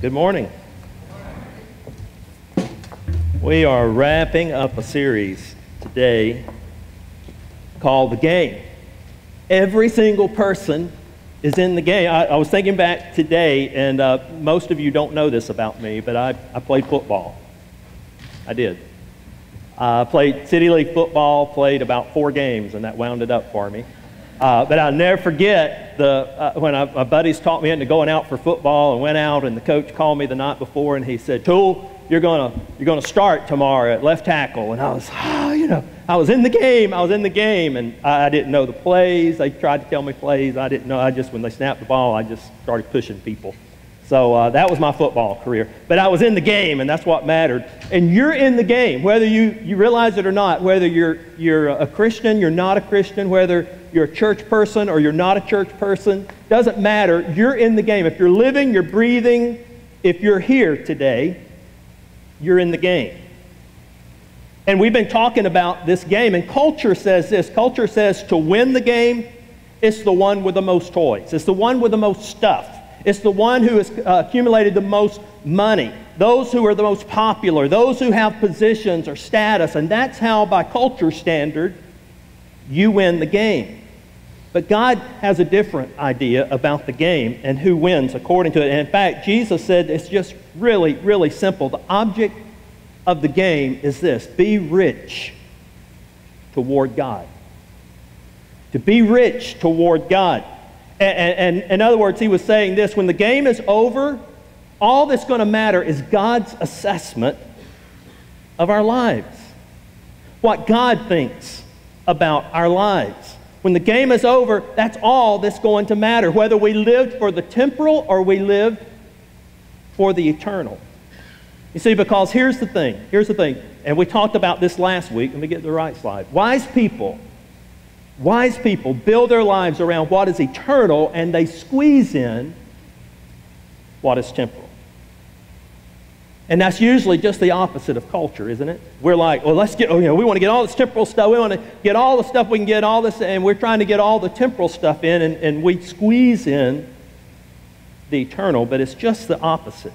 Good morning. We are wrapping up a series today called The Game. Every single person is in the game. I, I was thinking back today, and uh, most of you don't know this about me, but I, I played football. I did. I played City League football, played about four games, and that wound it up for me. Uh, but I'll never forget the, uh, when I, my buddies taught me into going out for football and went out, and the coach called me the night before and he said, Toole, you're going you're gonna start tomorrow at left tackle. And I was, oh, you know, I was in the game. I was in the game, and I, I didn't know the plays. They tried to tell me plays. I didn't know. I just, when they snapped the ball, I just started pushing people. So uh, that was my football career. But I was in the game, and that's what mattered. And you're in the game, whether you, you realize it or not, whether you're, you're a Christian, you're not a Christian, whether you're a church person or you're not a church person, doesn't matter. You're in the game. If you're living, you're breathing, if you're here today, you're in the game. And we've been talking about this game, and culture says this culture says to win the game, it's the one with the most toys, it's the one with the most stuff. It's the one who has uh, accumulated the most money, those who are the most popular, those who have positions or status, and that's how, by culture standard, you win the game. But God has a different idea about the game and who wins according to it. And in fact, Jesus said it's just really, really simple. The object of the game is this be rich toward God. To be rich toward God. And, and, in other words, he was saying this when the game is over, all that's going to matter is God's assessment of our lives. What God thinks about our lives. When the game is over, that's all that's going to matter, whether we lived for the temporal or we lived for the eternal. You see, because here's the thing, here's the thing, and we talked about this last week. Let me get the right slide. Wise people Wise people build their lives around what is eternal and they squeeze in what is temporal. And that's usually just the opposite of culture, isn't it? We're like, well, let's get, oh, you know, we want to get all this temporal stuff. We want to get all the stuff we can get, all this, and we're trying to get all the temporal stuff in, and, and we squeeze in the eternal, but it's just the opposite.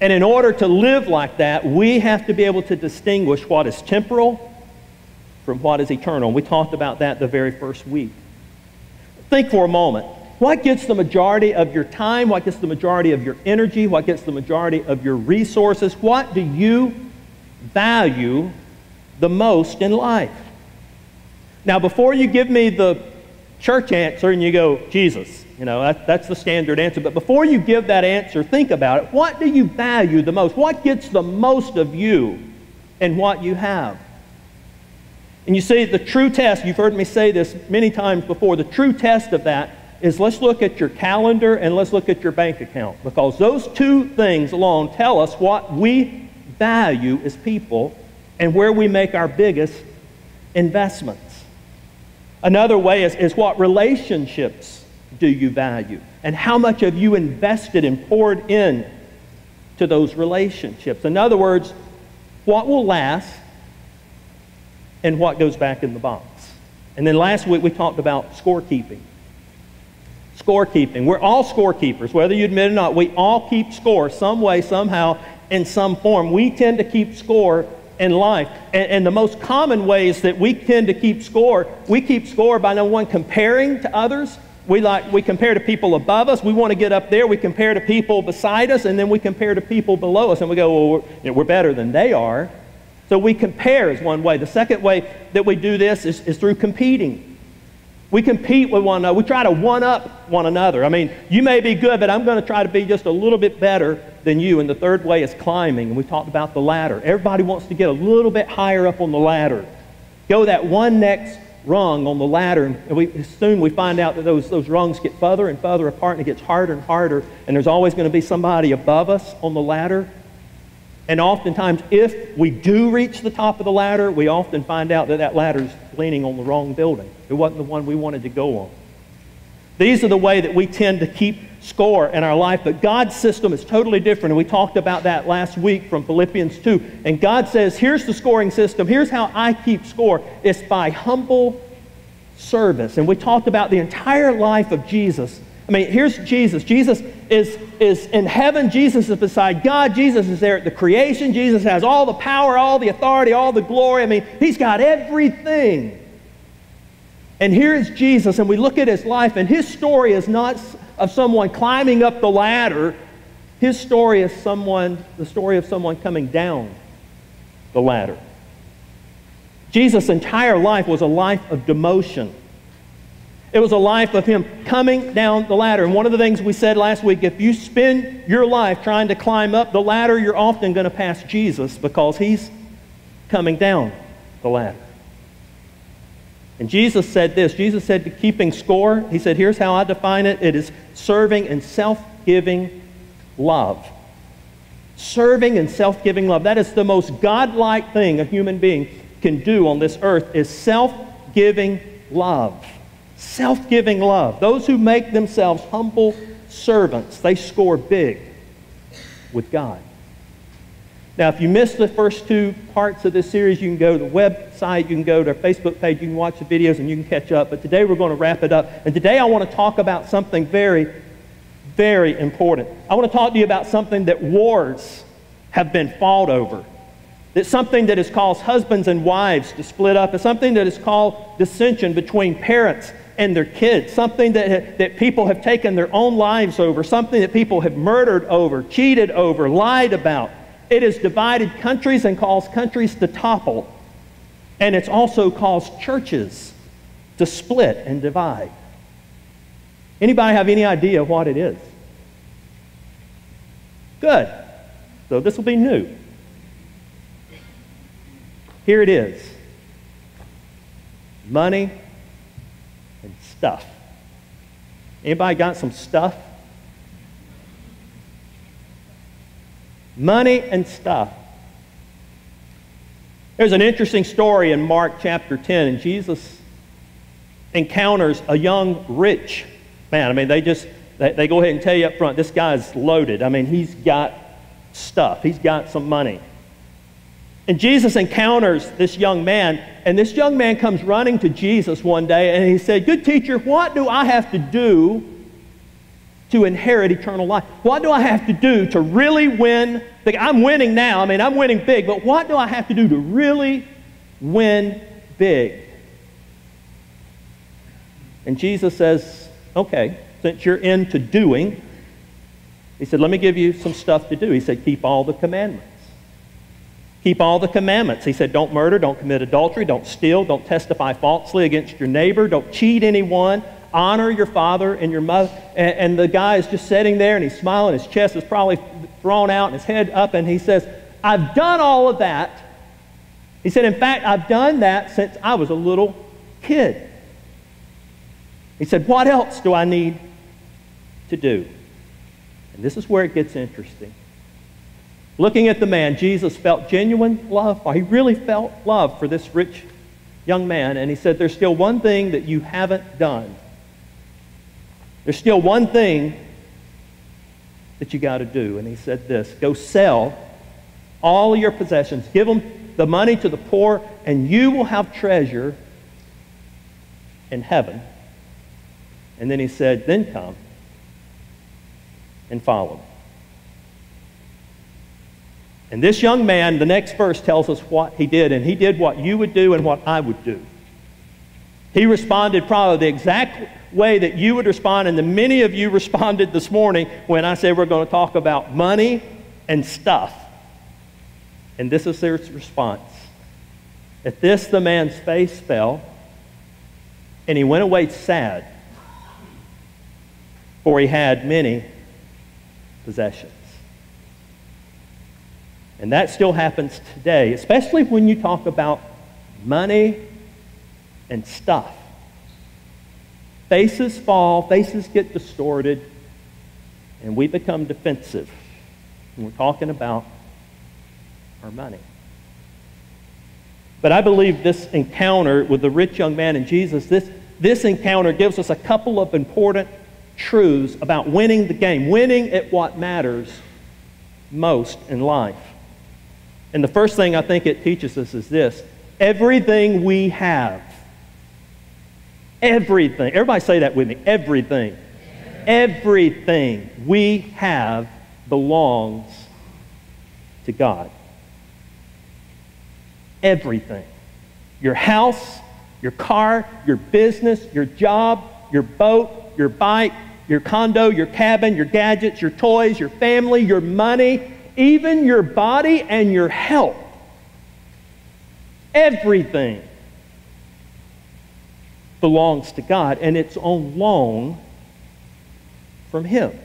And in order to live like that, we have to be able to distinguish what is temporal from what is eternal. We talked about that the very first week. Think for a moment. What gets the majority of your time? What gets the majority of your energy? What gets the majority of your resources? What do you value the most in life? Now, before you give me the church answer and you go, Jesus, you know, that, that's the standard answer. But before you give that answer, think about it. What do you value the most? What gets the most of you and what you have? And you see, the true test, you've heard me say this many times before, the true test of that is let's look at your calendar and let's look at your bank account. Because those two things alone tell us what we value as people and where we make our biggest investments. Another way is, is what relationships do you value? And how much have you invested and poured in to those relationships? In other words, what will last and what goes back in the box. And then last week we talked about scorekeeping. Scorekeeping. We're all scorekeepers, whether you admit it or not. We all keep score some way, somehow, in some form. We tend to keep score in life. And, and, the most common ways that we tend to keep score, we keep score by number one, comparing to others. We, like, we compare to people above us. We want to get up there. We compare to people beside us, and then we compare to people below us, and we go, well, we're, you know, we're better than they are. So we compare is one way. The second way that we do this is, is through competing. We compete with one another. We try to one up one another. I mean, you may be good, but I'm going to try to be just a little bit better than you. And the third way is climbing. And we talked about the ladder. Everybody wants to get a little bit higher up on the ladder. Go that one next rung on the ladder. And we, soon we find out that those, those rungs get further and further apart and it gets harder and harder. And there's always going to be somebody above us on the ladder and oftentimes, if we do reach the top of the ladder, we often find out that that ladder is leaning on the wrong building. It wasn't the one we wanted to go on. These are the way that we tend to keep score in our life, but God's system is totally different. And we talked about that last week from Philippians 2. And God says, here's the scoring system. Here's how I keep score. It's by humble service. And we talked about the entire life of Jesus I mean, here's Jesus. Jesus is, is in heaven. Jesus is beside God. Jesus is there at the creation. Jesus has all the power, all the authority, all the glory. I mean, he's got everything. And here is Jesus, and we look at his life, and his story is not of someone climbing up the ladder. His story is someone, the story of someone coming down the ladder. Jesus' entire life was a life of demotion. It was a life of him coming down the ladder. And one of the things we said last week if you spend your life trying to climb up the ladder, you're often going to pass Jesus because he's coming down the ladder. And Jesus said this Jesus said to keeping score, he said, Here's how I define it it is serving and self giving love. Serving and self giving love. That is the most godlike thing a human being can do on this earth is self giving love. Self giving love. Those who make themselves humble servants, they score big with God. Now, if you missed the first two parts of this series, you can go to the website, you can go to our Facebook page, you can watch the videos, and you can catch up. But today we're going to wrap it up. And today I want to talk about something very, very important. I want to talk to you about something that wars have been fought over. That something that has caused husbands and wives to split up. It's something that has caused dissension between parents and their kids. Something that, that people have taken their own lives over. Something that people have murdered over, cheated over, lied about. It has divided countries and caused countries to topple. And it's also caused churches to split and divide. Anybody have any idea what it is? Good. So this will be new. Here it is. Money stuff. Anybody got some stuff? money and stuff. There's an interesting story in Mark chapter 10, and Jesus encounters a young rich man. I mean, they just, they, they go ahead and tell you up front, this guy's loaded. I mean, he's got stuff, he's got some money. And Jesus encounters this young man, and this young man comes running to Jesus one day, and he said, Good teacher, what do I have to do to inherit eternal life? What do I have to do to really win? I'm winning now. I mean, I'm winning big, but what do I have to do to really win big? And Jesus says, okay, since you're into doing, he said, let me give you some stuff to do. He said, keep all the commandments. Keep all the commandments. He said, don't murder, don't commit adultery, don't steal, don't testify falsely against your neighbor, don't cheat anyone, honor your father and your mother. And, and, the guy is just sitting there and he's smiling. His chest is probably thrown out and his head up. And he says, I've done all of that. He said, In fact, I've done that since I was a little kid. He said, What else do I need to do? And this is where it gets interesting. Looking at the man, Jesus felt genuine love. He really felt love for this rich young man. And he said, There's still one thing that you haven't done. There's still one thing that you got to do. And he said this go sell all your possessions, give them the money to the poor, and you will have treasure in heaven. And then he said, Then come and follow. And this young man, the next verse tells us what he did, and he did what you would do and what I would do. He responded probably the exact way that you would respond, and the many of you responded this morning when I said we're going to talk about money and stuff. And this is their response. At this, the man's face fell, and he went away sad, for he had many possessions. And that still happens today, especially when you talk about money and stuff. Faces fall, faces get distorted, and we become defensive. And we're talking about our money. But I believe this encounter with the rich young man and Jesus, this, this encounter gives us a couple of important truths about winning the game, winning at what matters most in life. And the first thing I think it teaches us is this everything we have Everything. Everybody say that with me. Everything. Everything we have belongs to God. Everything. Your house, your car, your business, your job, your boat, your bike, your condo, your cabin, your gadgets, your toys, your family, your money, even your body and your health. Everything belongs to God and it's on loan from Him.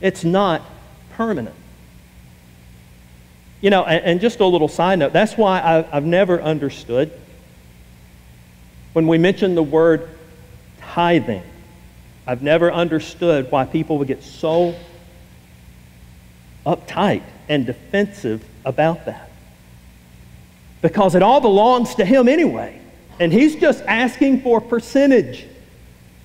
It's not permanent. You know, and, just a little side note that's why I, I've never understood when we mention the word tithing. I've never understood why people would get so uptight and defensive about that. Because it all belongs to Him anyway. And He's just asking for a percentage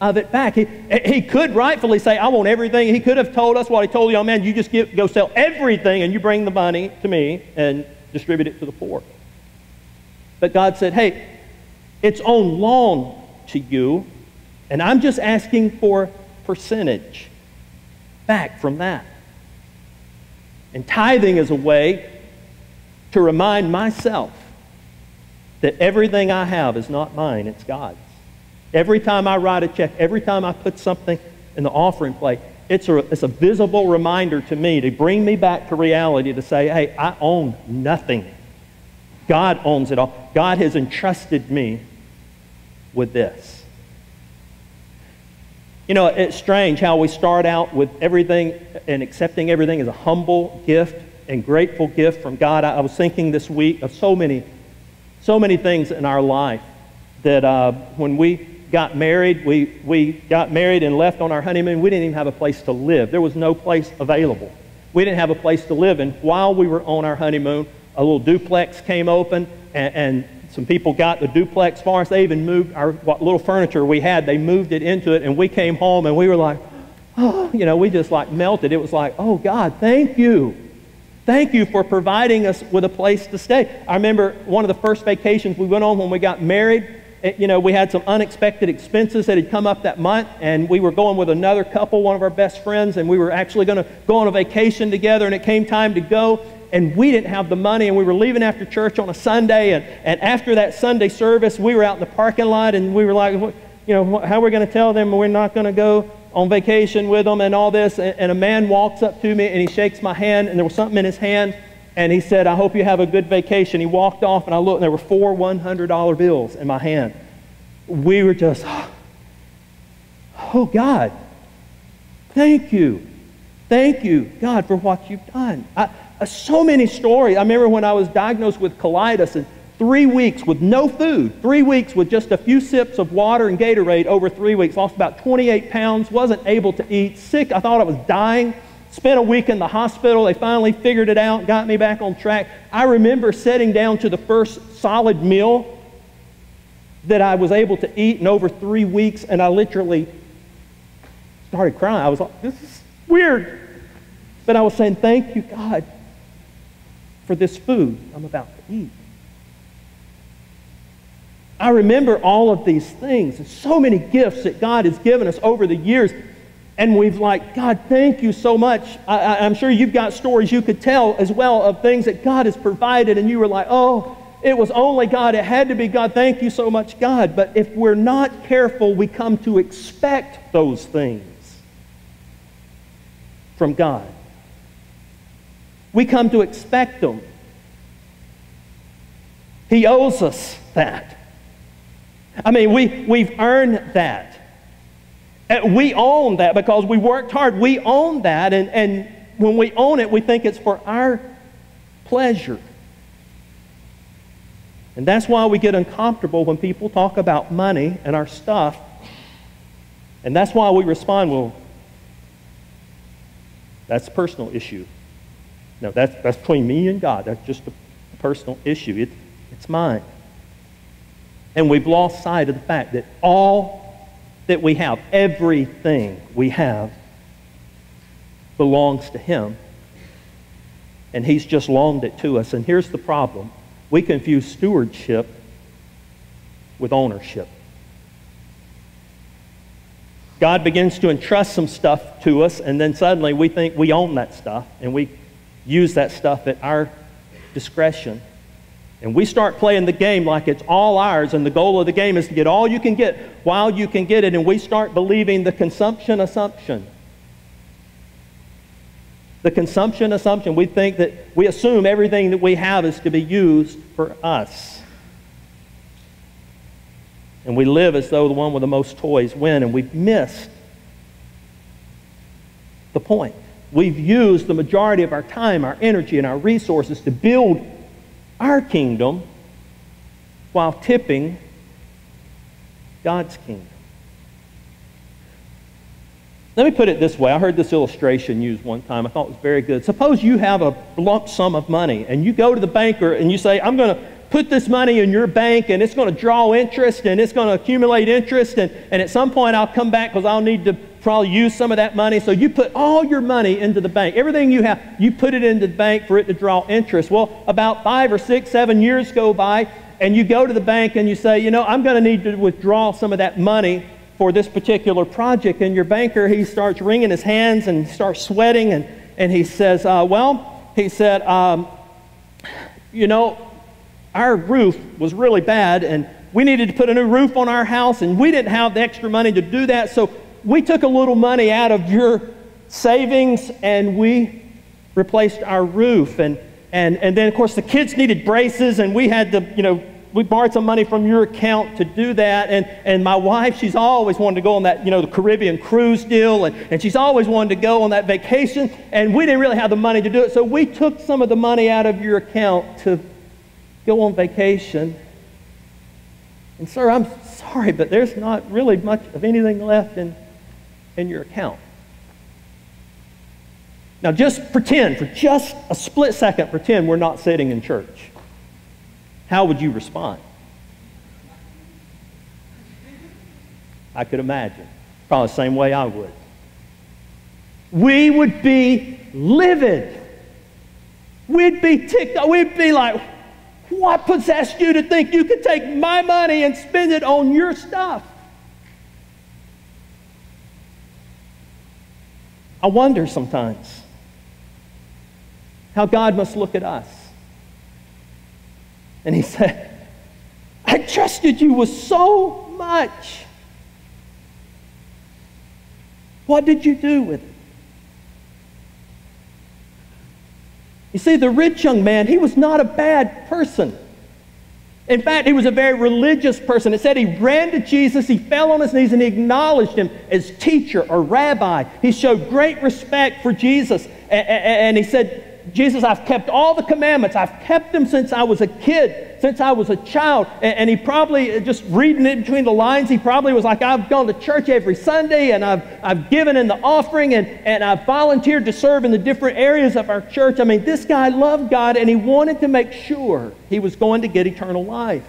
of it back. He, he could rightfully say, I want everything. He could have told us what he told the young man, you just get, go sell everything and you bring the money to me and distribute it to the poor. But God said, hey, it's on loan to you, and I'm just asking for percentage back from that. And tithing is a way to remind myself that everything I have is not mine, it's God's. Every time I write a check, every time I put something in the offering plate, it's a, it's a visible reminder to me to bring me back to reality to say, hey, I own nothing. God owns it all. God has entrusted me with this. You know, it's strange how we start out with everything and accepting everything as a humble gift and grateful gift from God. I, was thinking this week of so many, so many things in our life that uh, when we got married. We, we got married and left on our honeymoon. We didn't even have a place to live. There was no place available. We didn't have a place to live. And while we were on our honeymoon, a little duplex came open, and, and some people got the duplex for us. They even moved our what little furniture we had, they moved it into it, and we came home and we were like, oh, you know, we just like melted. It was like, oh, God, thank you. Thank you for providing us with a place to stay. I remember one of the first vacations we went on when we got married you know, we had some unexpected expenses that had come up that month, and we were going with another couple, one of our best friends, and we were actually going to go on a vacation together, and it came time to go, and we didn't have the money, and we were leaving after church on a Sunday, and, and after that Sunday service, we were out in the parking lot, and we were like, you know, how are we going to tell them we're not going to go on vacation with them and all this? And, and a man walks up to me, and he shakes my hand, and there was something in his hand, and he said, I hope you have a good vacation. He walked off, and I looked, and there were four $100 bills in my hand. We were just, oh, God, thank you. Thank you, God, for what you've done. I, Uh, so many stories. I remember when I was diagnosed with colitis and three weeks with no food, three weeks with just a few sips of water and Gatorade over three weeks, lost about 28 pounds, wasn't able to eat, sick. I thought I was dying. Spent a week in the hospital. They finally figured it out, got me back on track. I remember sitting down to the first solid meal that I was able to eat in over three weeks, and I literally started crying. I was like, this is weird. But I was saying, thank you, God, for this food I'm about to eat. I remember all of these things and so many gifts that God has given us over the years and we've like, God, thank you so much. I, am sure you've got stories you could tell as well of things that God has provided, and you were like, oh, it was only God. It had to be God. Thank you so much, God. But if we're not careful, we come to expect those things from God. We come to expect them. He owes us that. I mean, we, we've earned that. We own that because we worked hard. We own that, and, and when we own it, we think it's for our pleasure. And that's why we get uncomfortable when people talk about money and our stuff. And that's why we respond, well, that's a personal issue. No, that's, that's between me and God. That's just a personal issue. It, it's mine. And we've lost sight of the fact that all that we have, everything we have, belongs to Him. And He's just loaned it to us. And here's the problem we confuse stewardship with ownership. God begins to entrust some stuff to us, and then suddenly we think we own that stuff, and we use that stuff at our discretion. And we start playing the game like it's all ours, and the goal of the game is to get all you can get while you can get it, and we start believing the consumption assumption. The consumption assumption. We think that we assume everything that we have is to be used for us. And we live as though the one with the most toys win, and we've missed the point. We've used the majority of our time, our energy, and our resources to build our kingdom while tipping God's kingdom. Let me put it this way. I heard this illustration used one time. I thought it was very good. Suppose you have a lump sum of money and you go to the banker and you say, I'm going to put this money in your bank and it's going to draw interest and it's going to accumulate interest and, and at some point I'll come back because I'll need to probably use some of that money. So you put all your money into the bank. Everything you have, you put it into the bank for it to draw interest. Well, about five or six, seven years go by and you go to the bank and you say, you know, I'm going to need to withdraw some of that money for this particular project. And your banker, he starts wringing his hands and starts sweating and, and he says, uh, well, he said, um, you know, our roof was really bad and we needed to put a new roof on our house and we didn't have the extra money to do that. So we took a little money out of your savings and we replaced our roof. And, and, and then, of course, the kids needed braces and we had to, you know, we borrowed some money from your account to do that. And, and my wife, she's always wanted to go on that, you know, the Caribbean cruise deal. And, and she's always wanted to go on that vacation. And we didn't really have the money to do it. So we took some of the money out of your account to go on vacation. And, sir, I'm sorry, but there's not really much of anything left in, in your account. Now, just pretend, for just a split second, pretend we're not sitting in church. How would you respond? I could imagine. Probably the same way I would. We would be livid. We'd be ticked off. We'd be like, what possessed you to think you could take my money and spend it on your stuff? I wonder sometimes how God must look at us. And He said, I trusted you with so much. What did you do with it? You see, the rich young man, he was not a bad person. In fact, he was a very religious person. It said he ran to Jesus, he fell on his knees, and he acknowledged him as teacher or rabbi. He showed great respect for Jesus. And he said, Jesus, I've kept all the commandments. I've kept them since I was a kid, since I was a child. And, he probably, uh, just reading it between the lines, he probably was like, I've gone to church every Sunday and I've, I've given in the offering and, and I've volunteered to serve in the different areas of our church. I mean, this guy loved God and he wanted to make sure he was going to get eternal life.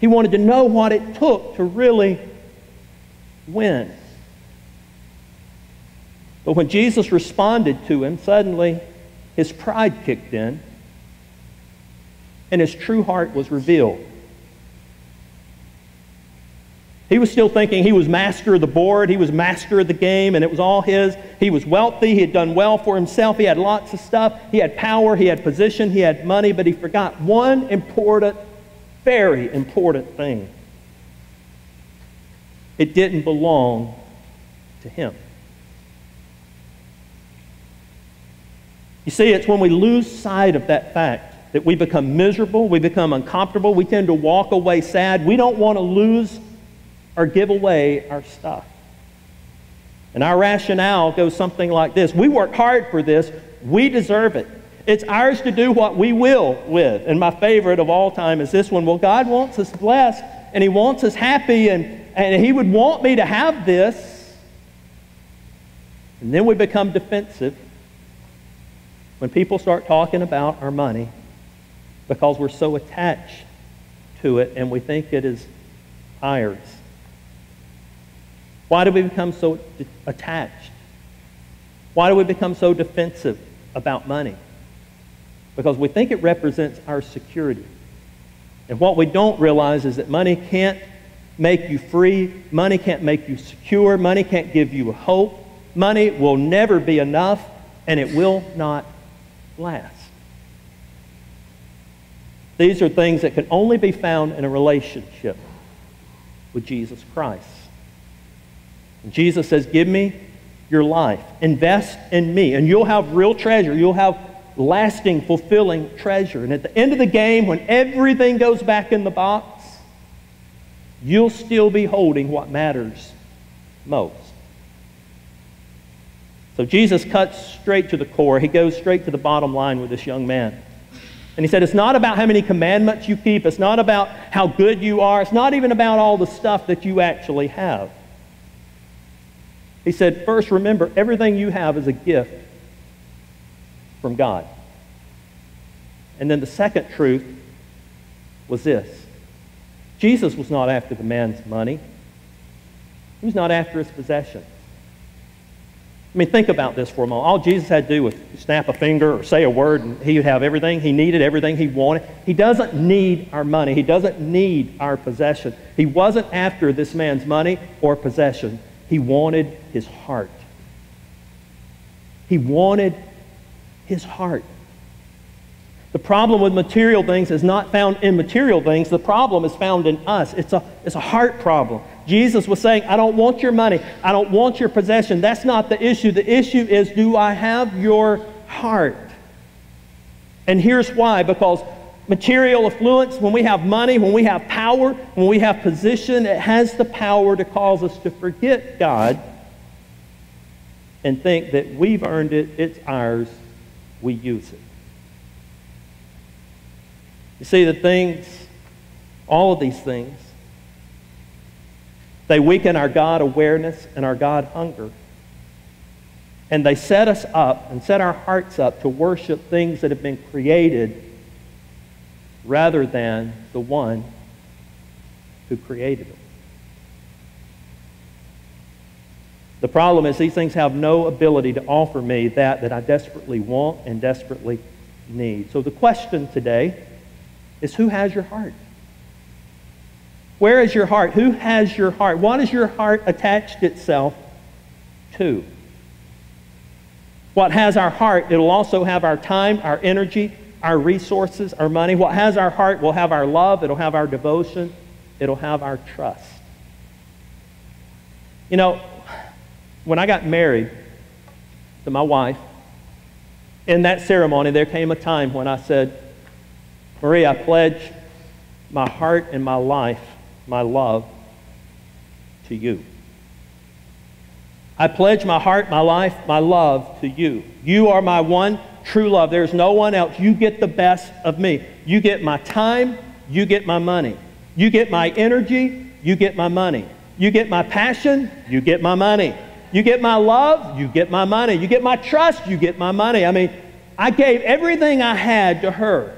He wanted to know what it took to really win. But when Jesus responded to him, suddenly his pride kicked in, and his true heart was revealed. He was still thinking he was master of the board, he was master of the game, and it was all his. He was wealthy, he had done well for himself, he had lots of stuff, he had power, he had position, he had money, but he forgot one important, very important thing. It didn't belong to him. You see, it's when we lose sight of that fact that we become miserable, we become uncomfortable, we tend to walk away sad. We don't want to lose or give away our stuff. And our rationale goes something like this We work hard for this, we deserve it. It's ours to do what we will with. And my favorite of all time is this one. Well, God wants us blessed and He wants us happy, and, and He would want me to have this. And then we become defensive when people start talking about our money because we're so attached to it and we think it is ours. Why do we become so attached? Why do we become so defensive about money? Because we think it represents our security. And what we don't realize is that money can't make you free. Money can't make you secure. Money can't give you hope. Money will never be enough, and it will not last. These are things that can only be found in a relationship with Jesus Christ. And Jesus says, Give me your life. Invest in me, and you'll have real treasure. You'll have lasting, fulfilling treasure. And at the end of the game, when everything goes back in the box, you'll still be holding what matters most. So Jesus cuts straight to the core. He goes straight to the bottom line with this young man. And he said, It's not about how many commandments you keep. It's not about how good you are. It's not even about all the stuff that you actually have. He said, First, remember, everything you have is a gift from God. And then the second truth was this Jesus was not after the man's money, he was not after his possessions. I mean, think about this for a moment. All Jesus had to do was snap a finger or say a word, and he would have everything he needed, everything he wanted. He doesn't need our money. He doesn't need our possession. He wasn't after this man's money or possession. He wanted his heart. He wanted his heart. The problem with material things is not found in material things. The problem is found in us. It's a, it's a heart problem. Jesus was saying, I don't want your money. I don't want your possession. That's not the issue. The issue is, do I have your heart? And here's why because material affluence, when we have money, when we have power, when we have position, it has the power to cause us to forget God and think that we've earned it, it's ours, we use it. You see, the things, all of these things, they weaken our God awareness and our God hunger. And they set us up and set our hearts up to worship things that have been created rather than the one who created them. The problem is these things have no ability to offer me that that I desperately want and desperately need. So the question today is who has your heart? Where is your heart? Who has your heart? What has your heart attached itself to? What has our heart, it'll also have our time, our energy, our resources, our money. What has our heart will have our love, it'll have our devotion, it'll have our trust. You know, when I got married to my wife, in that ceremony, there came a time when I said, Marie, I pledge my heart and my life, my love to you. I pledge my heart, my life, my love to you. You are my one true love. There's no one else. You get the best of me. You get my time, you get my money. You get my energy, you get my money. You get my passion, you get my money. You get my love, you get my money. You get my trust, you get my money. I mean, I gave everything I had to her.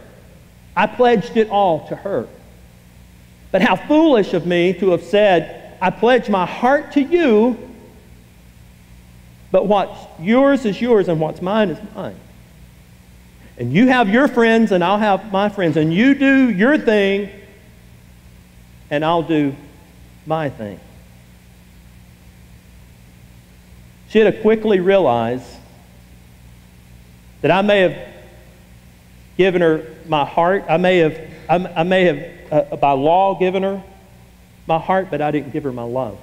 I pledged it all to her. But how foolish of me to have said, I pledge my heart to you, but what's yours is yours and what's mine is mine. And you have your friends and I'll have my friends, and you do your thing and I'll do my thing. She had to quickly realize that I may have given her my heart. I may have, I, may have uh, by law, given her my heart, but I didn't give her my love.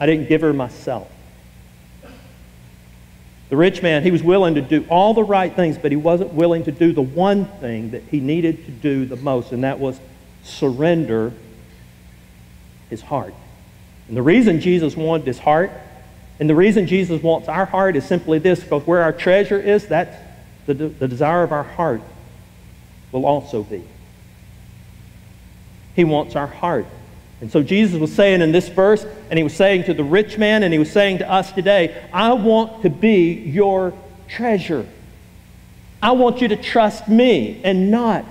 I didn't give her myself. The rich man, he was willing to do all the right things, but he wasn't willing to do the one thing that he needed to do the most, and that was surrender his heart. And the reason Jesus wanted his heart, and the reason Jesus wants our heart is simply this because where our treasure is, that's the, the desire of our heart will also be. He wants our heart. And so Jesus was saying in this verse, and he was saying to the rich man, and he was saying to us today, I want to be your treasure. I want you to trust me and not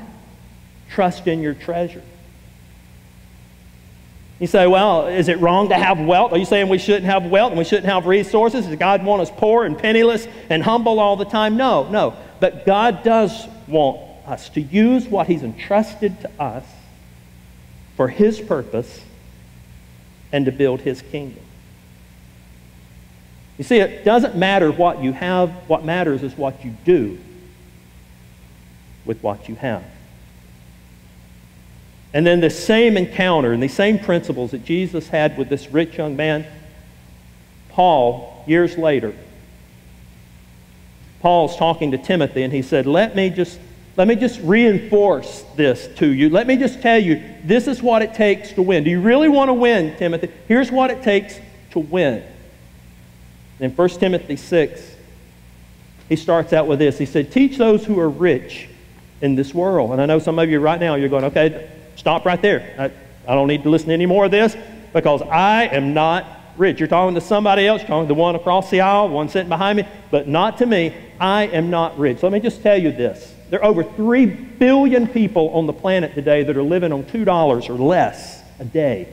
trust in your treasure. You say, well, is it wrong to have wealth? Are you saying we shouldn't have wealth and we shouldn't have resources? Does God want us poor and penniless and humble all the time? No, no. But God does want us to use what He's entrusted to us for his purpose and to build his kingdom. You see, it doesn't matter what you have, what matters is what you do with what you have. And then the same encounter and the same principles that Jesus had with this rich young man, Paul, years later, Paul's talking to Timothy and he said, Let me just let me just reinforce this to you. Let me just tell you, this is what it takes to win. Do you really want to win, Timothy? Here's what it takes to win. In 1 Timothy 6, he starts out with this. He said, Teach those who are rich in this world. And I know some of you right now, you're going, okay, stop right there. I, I don't need to listen to any more of this because I am not rich. You're talking to somebody else, talking to the one across the aisle, one sitting behind me, but not to me. I am not rich. Let me just tell you this. There are over 3 billion people on the planet today that are living on $2 or less a day.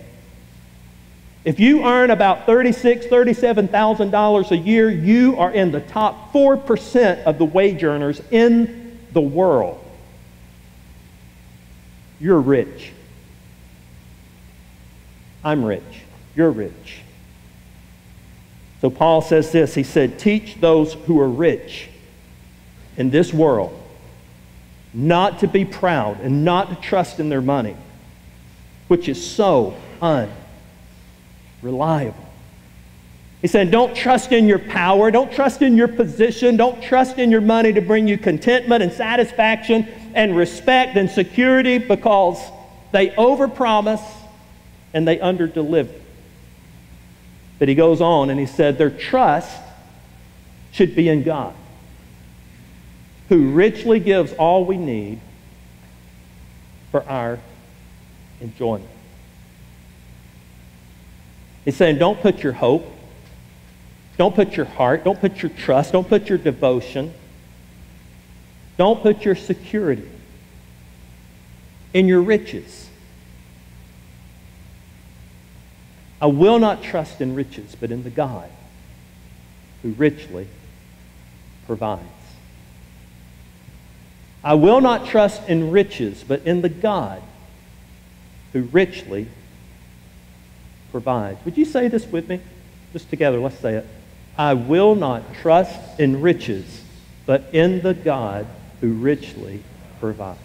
If you earn about $36,000, $37,000 a year, you are in the top 4% of the wage earners in the world. You're rich. I'm rich. You're rich. So Paul says this He said, Teach those who are rich in this world not to be proud and not to trust in their money, which is so unreliable. He said, Don't trust in your power, don't trust in your position, don't trust in your money to bring you contentment and satisfaction and respect and security because they overpromise and they underdeliver. But he goes on and he said, Their trust should be in God who richly gives all we need for our enjoyment. He's saying, don't put your hope, don't put your heart, don't put your trust, don't put your devotion, don't put your security in your riches. I will not trust in riches, but in the God who richly provides. I will not trust in riches, but in the God who richly provides. Would you say this with me? Just together, let's say it. I will not trust in riches, but in the God who richly provides.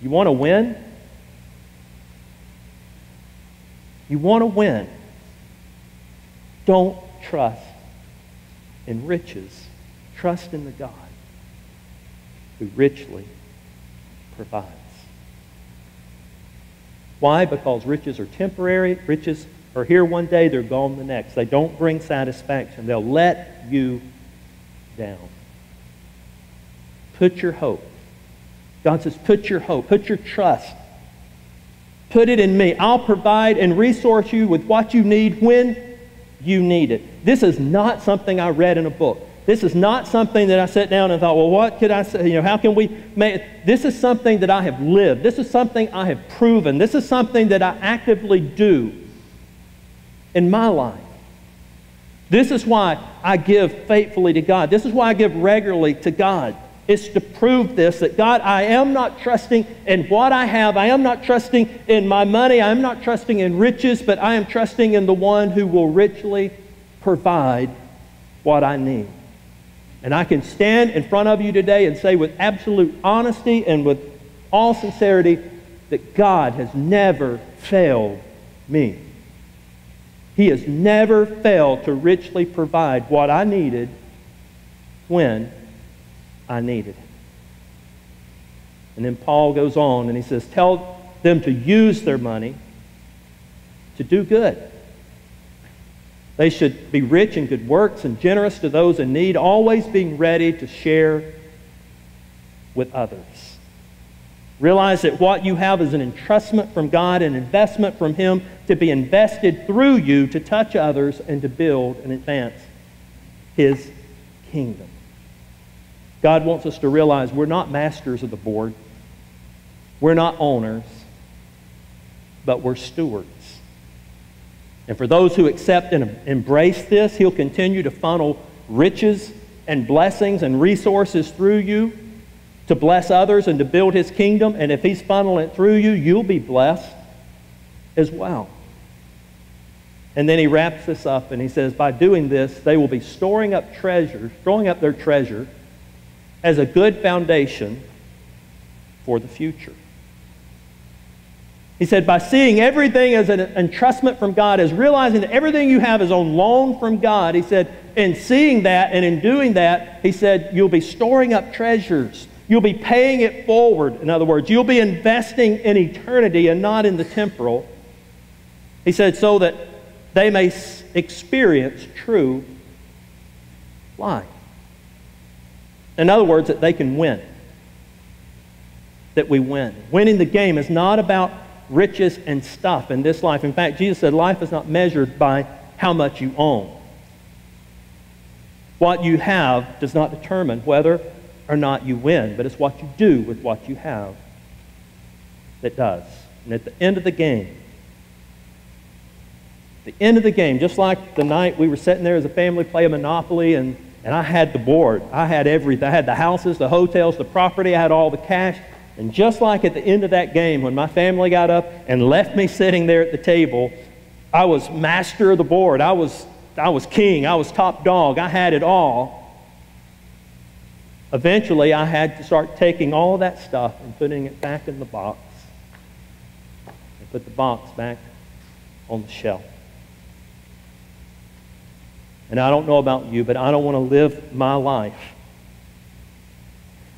You want to win? You want to win? Don't trust in riches. Trust in the God who richly provides. Why? Because riches are temporary. Riches are here one day, they're gone the next. They don't bring satisfaction. They'll let you down. Put your hope. God says, put your hope, put your trust. Put it in me. I'll provide and resource you with what you need when you need it. This is not something I read in a book. This is not something that I sat down and thought, well, what could I say? You know, how can we make it? This is something that I have lived. This is something I have proven. This is something that I actively do in my life. This is why I give faithfully to God. This is why I give regularly to God. It's to prove this that God, I am not trusting in what I have. I am not trusting in my money. I am not trusting in riches, but I am trusting in the one who will richly provide what I need. And I can stand in front of you today and say with absolute honesty and with all sincerity that God has never failed me. He has never failed to richly provide what I needed when I needed it. And then Paul goes on and he says, Tell them to use their money to do good they should be rich in good works and generous to those in need, always being ready to share with others. Realize that what you have is an entrustment from God, an investment from Him to be invested through you to touch others and to build and advance His kingdom. God wants us to realize we're not masters of the board, we're not owners, but we're stewards. And for those who accept and embrace this, He'll continue to funnel riches and blessings and resources through you to bless others and to build his kingdom. And if he's funneling it through you, you'll be blessed as well. And then he wraps this up and he says, by doing this, they will be storing up treasure, storing up their treasure as a good foundation for the future. He said, by seeing everything as an entrustment from God, as realizing that everything you have is on loan from God, he said, in seeing that and in doing that, he said, you'll be storing up treasures. You'll be paying it forward. In other words, you'll be investing in eternity and not in the temporal. He said, so that they may experience true life. In other words, that they can win. That we win. Winning the game is not about riches and stuff in this life. In fact, Jesus said life is not measured by how much you own. What you have does not determine whether or not you win, but it's what you do with what you have that does. And at the end of the game, the end of the game, just like the night we were sitting there as a family playing Monopoly and, and I had the board. I had everything. I had the houses, the hotels, the property. I had all the cash. And just like at the end of that game, when my family got up and left me sitting there at the table, I was master of the board. I was, I was king. I was top dog. I had it all. Eventually, I had to start taking all that stuff and putting it back in the box and put the box back on the shelf. And I don't know about you, but I don't want to live my life.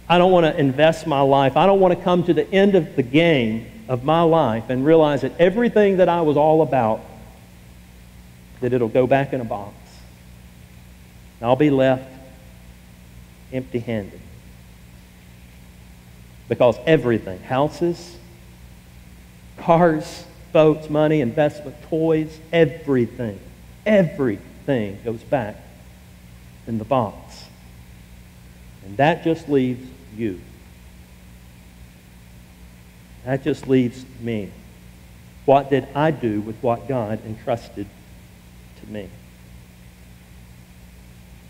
I don't want to invest my life. I don't want to come to the end of the game of my life and realize that everything that I was all about, that it'll go back in a box. And I'll be left empty handed. Because everything houses, cars, boats, money, investment, toys, everything, everything thing goes back in the box. And that just leaves you. That just leaves me. What did I do with what God entrusted to me?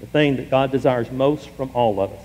The thing that God desires most from all of us